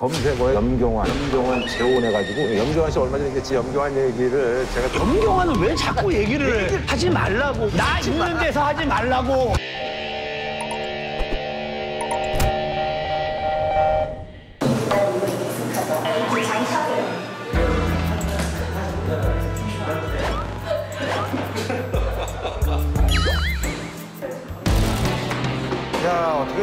검색어에 염경환, 염경환 재혼해가지고 염경환 씨 얼마 전에 얘기했지 염경환 얘기를 제가 염경환은 왜 자꾸 얘기를 해? 하지 말라고. 나 있는 데서 하지 말라고. 야 어떻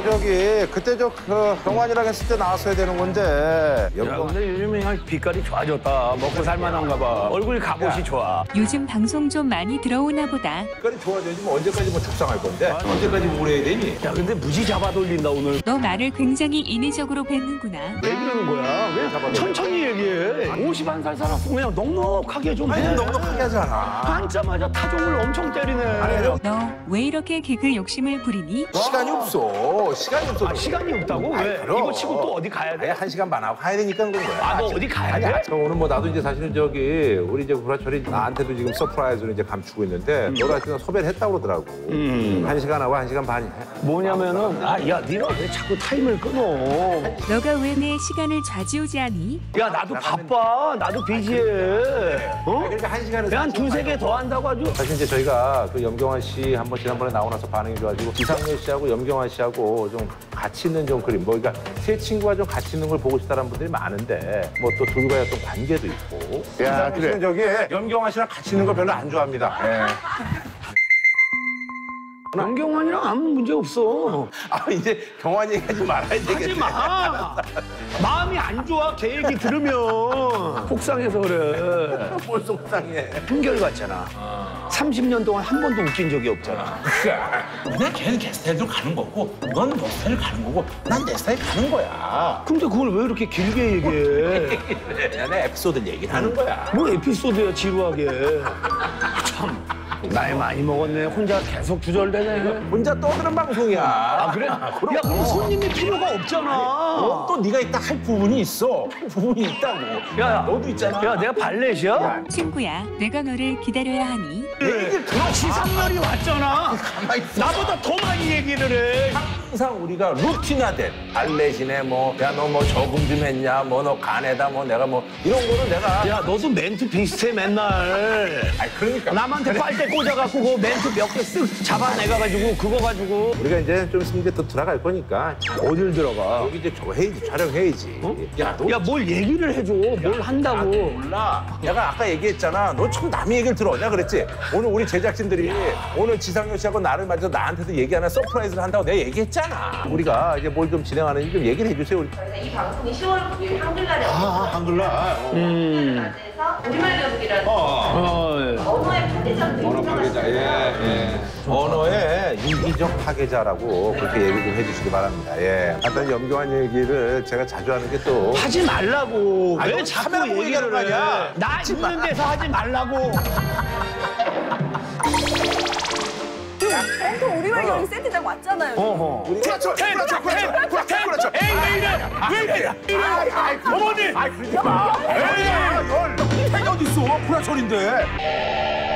게 저기 그때 저그 경환이랑 했을 때 나왔어야 되는 건데 야, 염경환 근데 요즘에 그냥 빛깔이 좋아졌다. 먹고 살만한가 봐. 얼굴 갑옷이 좋아. 요즘 방송 좀 많이 들어오나 보다. 색깔이 좋아져야지 뭐 언제까지 뭐 죽상할 건데 언제까지 뭐 오래 해야 되니? 야, 근데 무지 잡아 돌린다, 오늘. 너 말을 굉장히 인위적으로 뱉는구나. 왜 그러는 거야? 왜 잡아 천천히 얘기해. 51살 살았으면 그냥 넉넉하게 좀 해. 아니 넉넉하게 하잖아 앉자마자 타종을 엄청 때리네. 아니, 너 왜 이렇게 개그 욕심을 부리니? 시간이 없어 시간이 없어 아, 시간이 없다고? 아이, 왜? 그럼. 이거 치고 또 어디 가야 아니 돼? 한 시간 반 하고 가야 되니까 그런 거야 아, 너 어디 가야 아니, 돼? 아, 오늘 뭐 나도 이제 사실은 저기 우리 이제 구라철이 나한테도 지금 surprise로 이제 감추고 있는데 너가 하여튼 섭외를 했다고 그러더라고 음. 한 시간 하고 한 시간 해. 뭐냐면은, 아, 야, 네가 왜 자꾸 타임을 끊어? 너가 왜 내 시간을 좌지우지하니? 야, 나도 바빠. 나도 busy해. 어? 그러니까 한 시간을 한 두세 개 더 한다고 아주. 사실 이제 저희가 그 염경환 씨 한 번 지난번에 나오고 나서 반응이 좋아지고 지상렬 씨하고 염경환 씨하고 좀 같이 있는 좀 그림 뭐 그러니까 세 친구가 좀 같이 있는 걸 보고 싶다는 분들이 많은데 뭐 또 둘과의 어떤 관계도 있고 야 그래 저기 염경환 씨랑 같이 있는 거 별로 안 좋아합니다 양경환이랑 아무 문제 없어. 아 이제 경환 얘기하지 말아야 하지 되겠네 마. 마음이 안 좋아. 걔 얘기 들으면. 속상해서 그래. 뭘 속상해 한결 같잖아. 30년 동안 한 번도 웃긴 적이 없잖아. 그냥 걔는 걔 스타일대로 가는 거고 넌 너 스타일 가는 거고 난 내 스타일 가는 거야 근데 그걸 왜 이렇게 길게 얘기해? 그냥 내 에피소드 얘기를 하는 거야 뭐 에피소드야, 지루하게. 참. 나이 많이 먹었네. 혼자 계속 주절되네. 혼자 떠드는 방송이야 아, 그래? 야, 그럼 손님이 필요가 없잖아. 어, 또 네가 있다 할 부분이 있어. 할 부분이 있다고. 야, 야. 너도 있잖아. 야, 내가 발렛이야? 친구야, 내가 너를 기다려야 하니? 내 얘기를 들어. 지상렬이 왔잖아. 나보다 더 많이 얘기를 해. 항상 우리가 루틴화된 발렛이네 뭐, 야 너 뭐 저금 좀 했냐, 뭐 너 간에다 뭐 내가 뭐 이런 거는 내가. 야, 너도 멘트 비슷해, 맨날. 아니 그러니까. 남한테 빨대 꽂아갖고 그 멘트 몇 개 쓱 잡아내가가지고 그거 가지고 우리가 이제 좀 있으면 이제 더 들어갈 거니까 어딜 들어가? 여기 이제 저 해야지 촬영해야지. 야 너. 야, 뭘 얘기를 해줘. 뭘 한다고. 몰라. 내가 아까 얘기했잖아. 너참 남의 얘기를 들어. 내가 그랬지. 오늘 우리 제작진들이 오늘 지상렬 씨하고 나를 맞춰 나한테도 얘기 하나 surprise를 한다고 내가 얘기했 잖아. 우리가 이제 뭘 좀 진행하는지 좀 얘기를 해주세요. 이 방송이 10월 9일 한글날에 아, 한글날. 음. 에서 우리말 교육이라는 어, 언어의 파괴자들이 언어 파괴자, 예, 예. 언어의 유기적 파괴자라고 그렇게 얘기 좀 해주시기 바랍니다. 예. 하여튼 염경한 얘기를 제가 자주 하는 게 또. 하지 말라고. 아니, 왜너 자꾸 카메라 보고 얘기하는 얘기를 거 아니야? 해. 나 있는 데서 하지 말라고. 세트장 왔잖아요. 어허. 그렇죠, 그렇죠, 그렇죠, 그렇죠, 그렇죠. 에이, 왜 이래? 왜 이래? 아이, 아이, 어머니! 아이, 그러지 마. 에이, 열. 이 어딨어? 구라철인데.